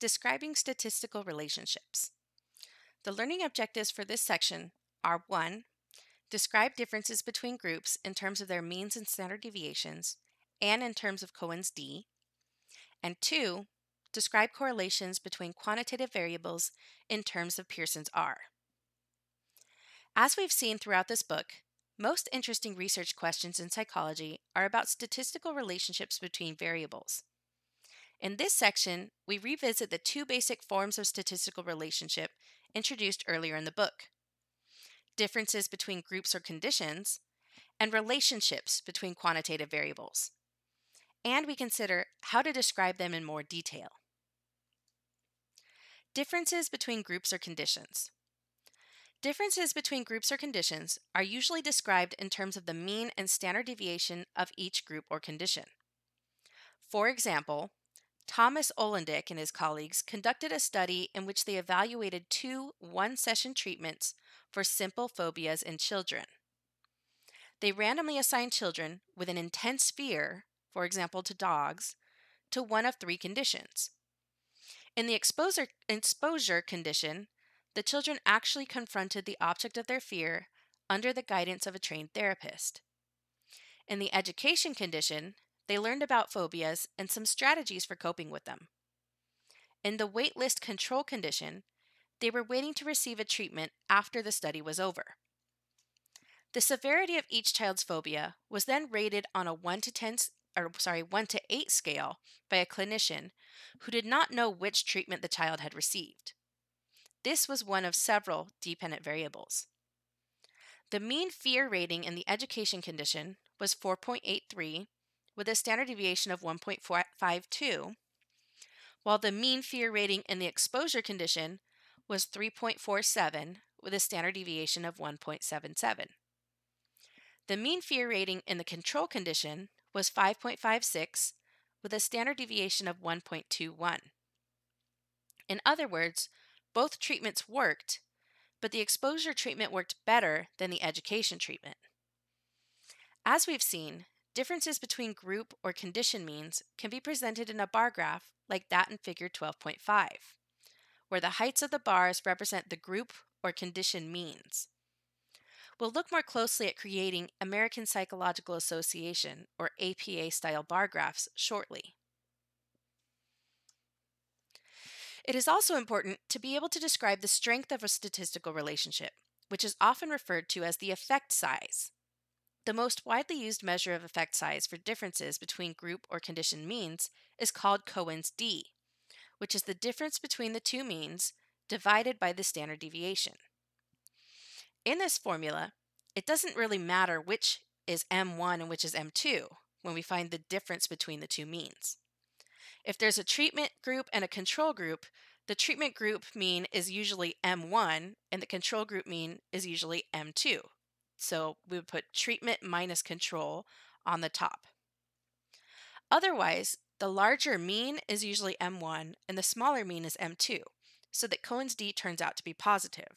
Describing statistical relationships. The learning objectives for this section are 1. Describe differences between groups in terms of their means and standard deviations and in terms of Cohen's d. And 2. Describe correlations between quantitative variables in terms of Pearson's R. As we've seen throughout this book, most interesting research questions in psychology are about statistical relationships between variables. In this section, we revisit the two basic forms of statistical relationship introduced earlier in the book differences between groups or conditions, and relationships between quantitative variables. And we consider how to describe them in more detail. Differences between groups or conditions. Differences between groups or conditions are usually described in terms of the mean and standard deviation of each group or condition. For example, Thomas Ollendick and his colleagues conducted a study in which they evaluated two one session treatments for simple phobias in children. They randomly assigned children with an intense fear, for example to dogs, to one of three conditions. In the exposure, exposure condition, the children actually confronted the object of their fear under the guidance of a trained therapist. In the education condition, they learned about phobias and some strategies for coping with them. In the waitlist control condition, they were waiting to receive a treatment after the study was over. The severity of each child's phobia was then rated on a 1 to 10 or sorry, 1 to 8 scale by a clinician who did not know which treatment the child had received. This was one of several dependent variables. The mean fear rating in the education condition was 4.83 with a standard deviation of 1.52, while the mean fear rating in the exposure condition was 3.47 with a standard deviation of 1.77. The mean fear rating in the control condition was 5.56 with a standard deviation of 1.21. In other words, both treatments worked, but the exposure treatment worked better than the education treatment. As we've seen, Differences between group or condition means can be presented in a bar graph like that in figure 12.5, where the heights of the bars represent the group or condition means. We'll look more closely at creating American Psychological Association or APA style bar graphs shortly. It is also important to be able to describe the strength of a statistical relationship, which is often referred to as the effect size. The most widely used measure of effect size for differences between group or condition means is called Cohen's d, which is the difference between the two means divided by the standard deviation. In this formula, it doesn't really matter which is M1 and which is M2 when we find the difference between the two means. If there's a treatment group and a control group, the treatment group mean is usually M1 and the control group mean is usually M2. So we would put treatment minus control on the top. Otherwise, the larger mean is usually M1 and the smaller mean is M2, so that Cohen's d turns out to be positive.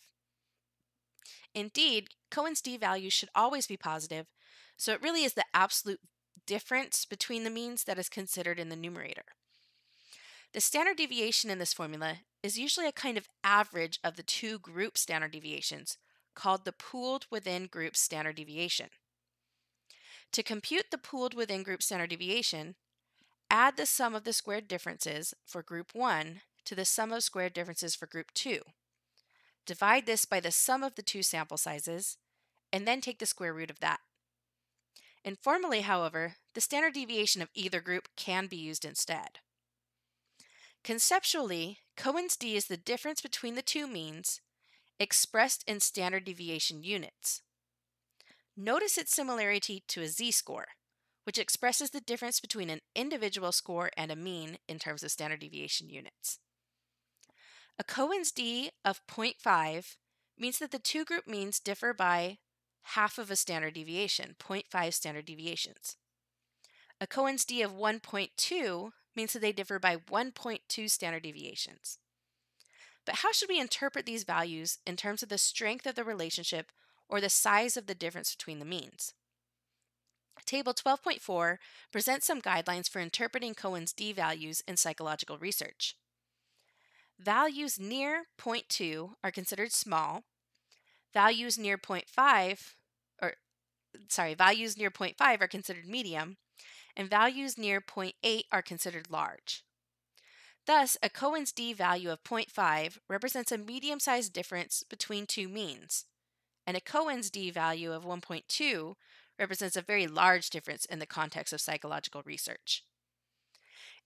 Indeed, Cohen's d value should always be positive, so it really is the absolute difference between the means that is considered in the numerator. The standard deviation in this formula is usually a kind of average of the two group standard deviations, called the pooled within group standard deviation. To compute the pooled within group standard deviation, add the sum of the squared differences for group 1 to the sum of squared differences for group 2. Divide this by the sum of the two sample sizes, and then take the square root of that. Informally, however, the standard deviation of either group can be used instead. Conceptually, Cohen's d is the difference between the two means expressed in standard deviation units. Notice its similarity to a z-score, which expresses the difference between an individual score and a mean in terms of standard deviation units. A Cohen's d of 0.5 means that the two group means differ by half of a standard deviation, 0.5 standard deviations. A Cohen's d of 1.2 means that they differ by 1.2 standard deviations. But how should we interpret these values in terms of the strength of the relationship or the size of the difference between the means? Table 12.4 presents some guidelines for interpreting Cohen's d values in psychological research. values near 0.2 are considered small, values near 0.5 or sorry, values near 0.5 are considered medium, and values near 0.8 are considered large. Thus, a Cohen's d value of 0.5 represents a medium-sized difference between two means, and a Cohen's d value of 1.2 represents a very large difference in the context of psychological research.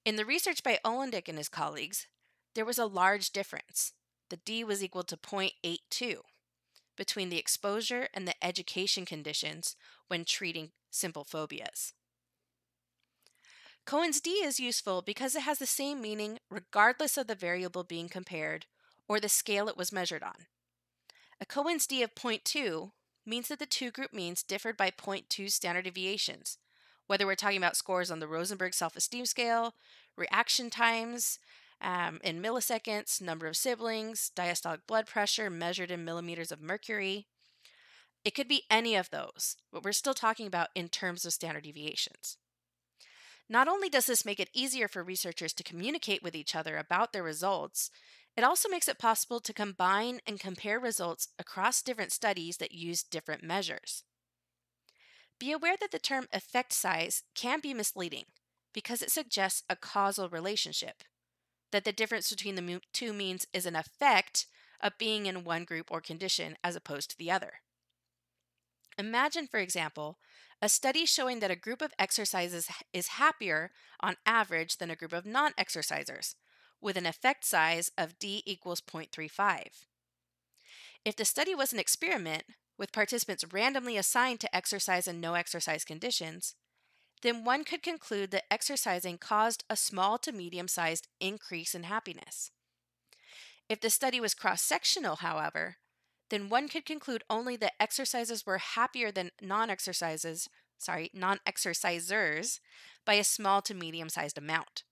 In the research by Ollendick and his colleagues, there was a large difference. The d was equal to 0.82 between the exposure and the education conditions when treating simple phobias. Cohen's d is useful because it has the same meaning regardless of the variable being compared or the scale it was measured on. A Cohen's d of 0.2 means that the two group means differed by 0.2 standard deviations, whether we're talking about scores on the Rosenberg self esteem scale, reaction times um, in milliseconds, number of siblings, diastolic blood pressure measured in millimeters of mercury. It could be any of those, but we're still talking about in terms of standard deviations. Not only does this make it easier for researchers to communicate with each other about their results, it also makes it possible to combine and compare results across different studies that use different measures. Be aware that the term effect size can be misleading because it suggests a causal relationship, that the difference between the two means is an effect of being in one group or condition as opposed to the other. Imagine, for example, a study showing that a group of exercises is happier on average than a group of non exercisers, with an effect size of d equals 0.35. If the study was an experiment, with participants randomly assigned to exercise and no exercise conditions, then one could conclude that exercising caused a small to medium sized increase in happiness. If the study was cross sectional, however, then one could conclude only that exercises were happier than non-exercises, sorry, non-exercisers by a small to medium-sized amount.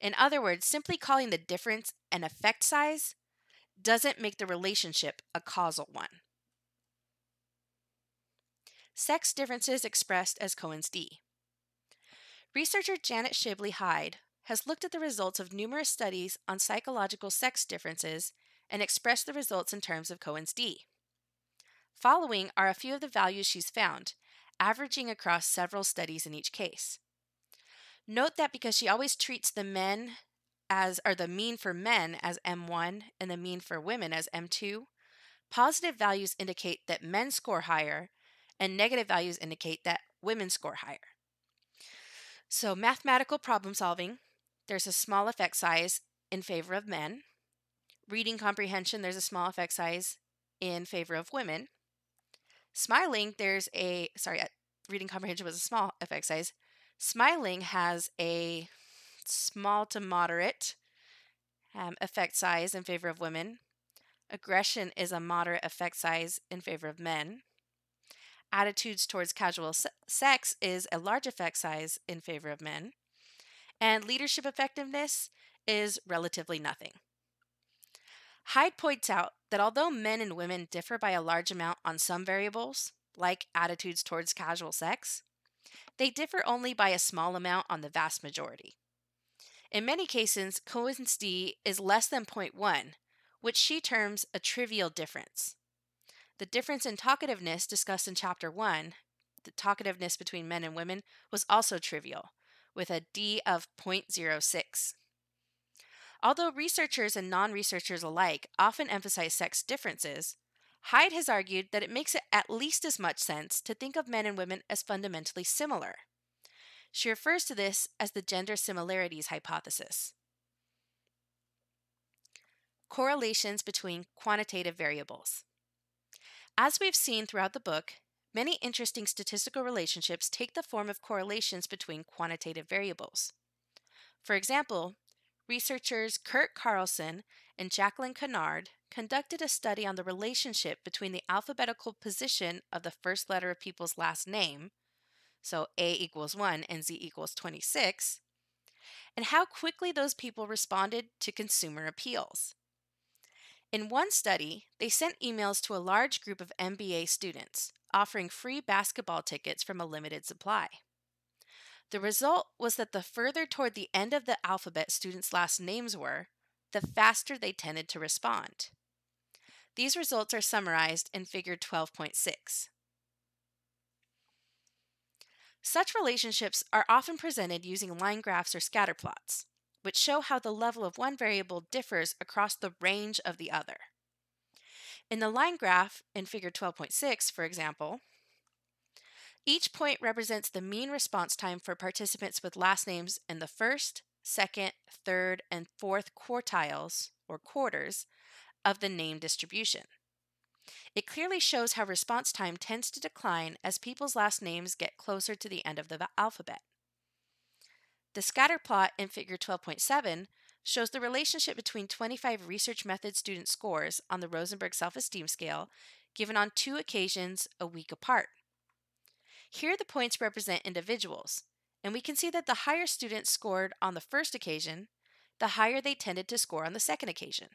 In other words, simply calling the difference an effect size doesn't make the relationship a causal one. Sex differences expressed as Cohen's d. Researcher Janet Shibley Hyde has looked at the results of numerous studies on psychological sex differences and express the results in terms of Cohen's d. Following are a few of the values she's found, averaging across several studies in each case. Note that because she always treats the men as or the mean for men as M1 and the mean for women as M2, positive values indicate that men score higher and negative values indicate that women score higher. So, mathematical problem solving, there's a small effect size in favor of men reading comprehension, there's a small effect size in favor of women. Smiling, there's a, sorry, uh, reading comprehension was a small effect size. Smiling has a small to moderate um, effect size in favor of women. Aggression is a moderate effect size in favor of men. Attitudes towards casual se- sex is a large effect size in favor of men. And leadership effectiveness is relatively nothing. Hyde points out that although men and women differ by a large amount on some variables, like attitudes towards casual sex, they differ only by a small amount on the vast majority. In many cases, Cohen's d is less than 0.1, which she terms a trivial difference. The difference in talkativeness discussed in Chapter 1, the talkativeness between men and women, was also trivial, with a d of 0.06. Although researchers and non researchers alike often emphasize sex differences, Hyde has argued that it makes it at least as much sense to think of men and women as fundamentally similar. She refers to this as the gender similarities hypothesis. Correlations between quantitative variables. As we've seen throughout the book, many interesting statistical relationships take the form of correlations between quantitative variables. For example, researchers Kurt Carlson and Jacqueline Conard conducted a study on the relationship between the alphabetical position of the first letter of people's last name, so A equals 1 and Z equals 26, and how quickly those people responded to consumer appeals. In one study, they sent emails to a large group of MBA students offering free basketball tickets from a limited supply. The result was that the further toward the end of the alphabet students' last names were, the faster they tended to respond. These results are summarized in Figure 12.6. Such relationships are often presented using line graphs or scatter plots, which show how the level of one variable differs across the range of the other. In the line graph in Figure 12.6, for example, each point represents the mean response time for participants with last names in the first, second, third, and fourth quartiles, or quarters, of the name distribution. It clearly shows how response time tends to decline as people's last names get closer to the end of the alphabet. The scatter plot in Figure 12.7 shows the relationship between 25 research method student scores on the Rosenberg Self Esteem Scale given on two occasions a week apart. Here, the points represent individuals, and we can see that the higher students scored on the first occasion, the higher they tended to score on the second occasion.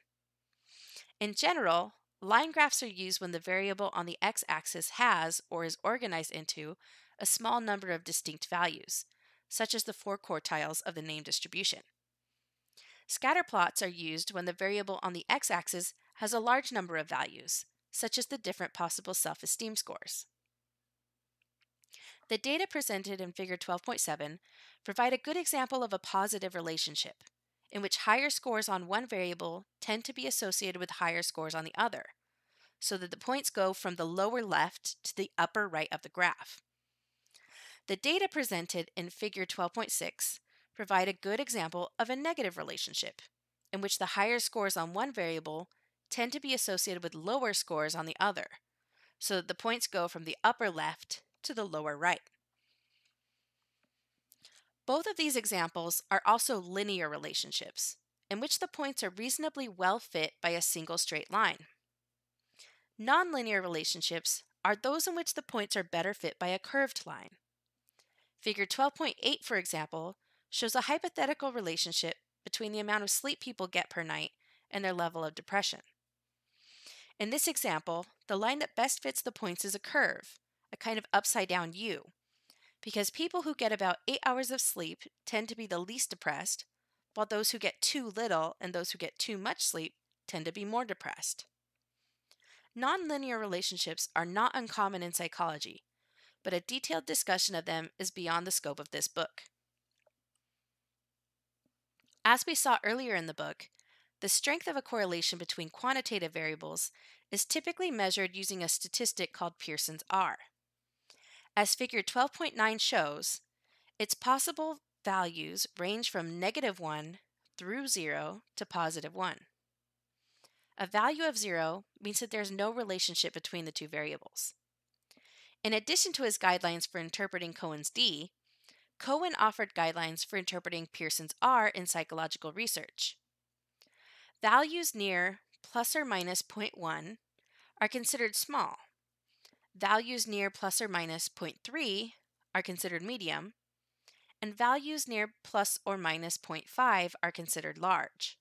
In general, line graphs are used when the variable on the x-axis has, or is organized into, a small number of distinct values, such as the four quartiles of the name distribution. Scatter plots are used when the variable on the x-axis has a large number of values, such as the different possible self-esteem scores. The data presented in Figure 12.7 provide a good example of a positive relationship, in which higher scores on one variable tend to be associated with higher scores on the other, so that the points go from the lower left to the upper right of the graph. The data presented in Figure 12.6 provide a good example of a negative relationship, in which the higher scores on one variable tend to be associated with lower scores on the other, so that the points go from the upper left to the lower right. Both of these examples are also linear relationships, in which the points are reasonably well fit by a single straight line. Nonlinear relationships are those in which the points are better fit by a curved line. Figure 12.8, for example, shows a hypothetical relationship between the amount of sleep people get per night and their level of depression. In this example, the line that best fits the points is a curve, a kind of upside down U, because people who get about eight hours of sleep tend to be the least depressed, while those who get too little and those who get too much sleep tend to be more depressed. Nonlinear relationships are not uncommon in psychology, but a detailed discussion of them is beyond the scope of this book. As we saw earlier in the book, the strength of a correlation between quantitative variables is typically measured using a statistic called Pearson's R. As figure 12.9 shows, its possible values range from negative 1 through 0 to positive 1. A value of 0 means that there's no relationship between the two variables. In addition to his guidelines for interpreting Cohen's D, Cohen offered guidelines for interpreting Pearson's R in psychological research. Values near plus or minus 0.1 are considered small, Values near plus or minus 0.3 are considered medium, and values near plus or minus 0.5 are considered large.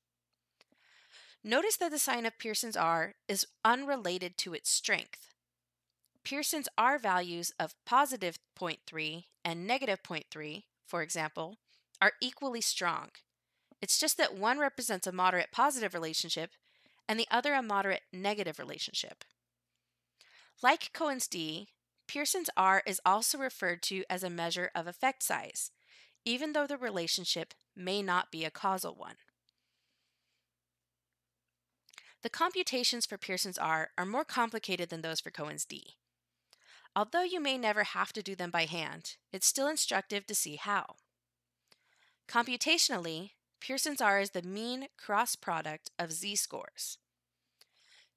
Notice that the sign of Pearson's R is unrelated to its strength. Pearson's R values of positive 0.3 and negative 0.3, for example, are equally strong. It's just that one represents a moderate positive relationship and the other a moderate negative relationship. Like Cohen's D, Pearson's R is also referred to as a measure of effect size, even though the relationship may not be a causal one. The computations for Pearson's R are more complicated than those for Cohen's D. Although you may never have to do them by hand, it's still instructive to see how. Computationally, Pearson's R is the mean cross product of z-scores.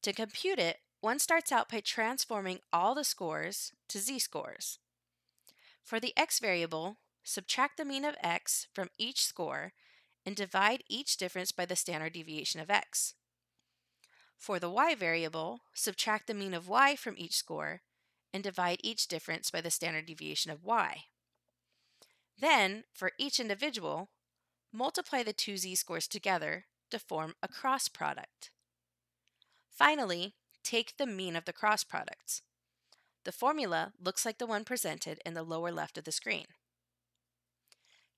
To compute it, one starts out by transforming all the scores to z-scores. For the x variable, subtract the mean of x from each score and divide each difference by the standard deviation of x. For the y variable, subtract the mean of y from each score and divide each difference by the standard deviation of y. Then, for each individual, multiply the two z-scores together to form a cross product. Finally, take the mean of the cross products. The formula looks like the one presented in the lower left of the screen.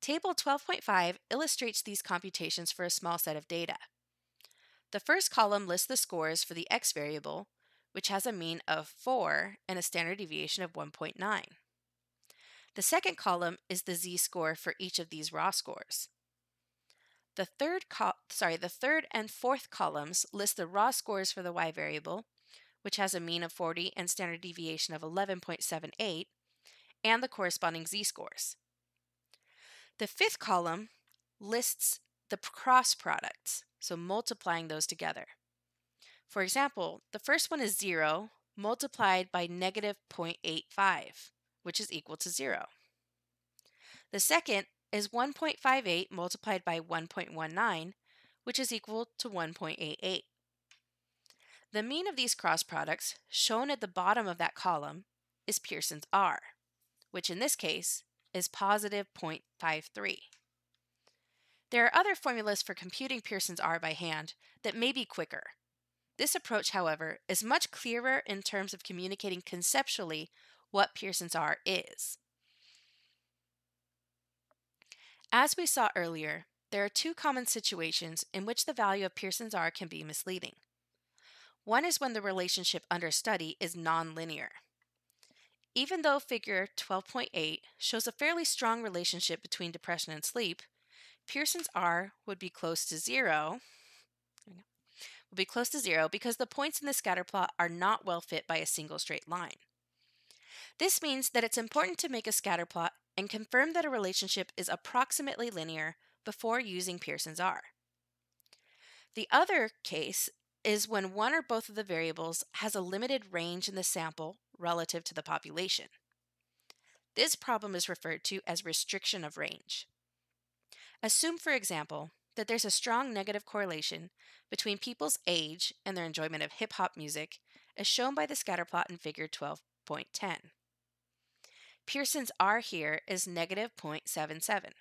Table 12.5 illustrates these computations for a small set of data. The first column lists the scores for the x variable, which has a mean of 4 and a standard deviation of 1.9. The second column is the z-score for each of these raw scores. The third, sorry, the third and fourth columns list the raw scores for the y variable, which has a mean of 40 and standard deviation of 11.78, and the corresponding z-scores. The fifth column lists the cross products, so multiplying those together. For example, the first one is 0 multiplied by negative 0.85, which is equal to 0. The second is 1.58 multiplied by 1.19, which is equal to 1.88. The mean of these cross products, shown at the bottom of that column, is Pearson's R, which in this case is positive 0.53. There are other formulas for computing Pearson's R by hand that may be quicker. This approach, however, is much clearer in terms of communicating conceptually what Pearson's R is. As we saw earlier, there are two common situations in which the value of Pearson's R can be misleading. One is when the relationship under study is nonlinear. Even though figure 12.8 shows a fairly strong relationship between depression and sleep, Pearson's R would be close to zero, would be close to zero because the points in the scatter plot are not well fit by a single straight line. This means that it's important to make a scatter plot and confirm that a relationship is approximately linear before using Pearson's R. The other case is when one or both of the variables has a limited range in the sample relative to the population. This problem is referred to as restriction of range. Assume, for example, that there's a strong negative correlation between people's age and their enjoyment of hip hop music, as shown by the scatterplot in Figure 12.10. Pearson's R here is negative 0.77.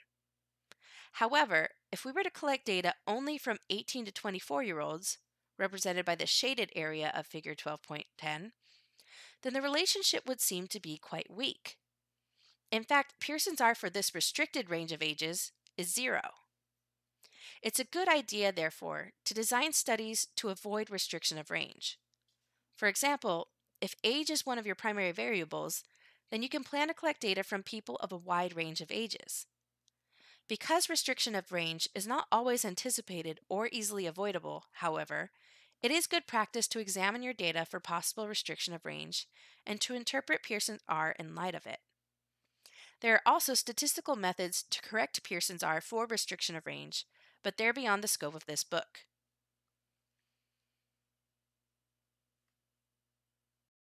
However, if we were to collect data only from 18 to 24 year olds, represented by the shaded area of Figure 12.10, then the relationship would seem to be quite weak. In fact, Pearson's R for this restricted range of ages is zero. It's a good idea, therefore, to design studies to avoid restriction of range. For example, if age is one of your primary variables, then you can plan to collect data from people of a wide range of ages. Because restriction of range is not always anticipated or easily avoidable, however, it is good practice to examine your data for possible restriction of range and to interpret Pearson's R in light of it. There are also statistical methods to correct Pearson's R for restriction of range, but they're beyond the scope of this book.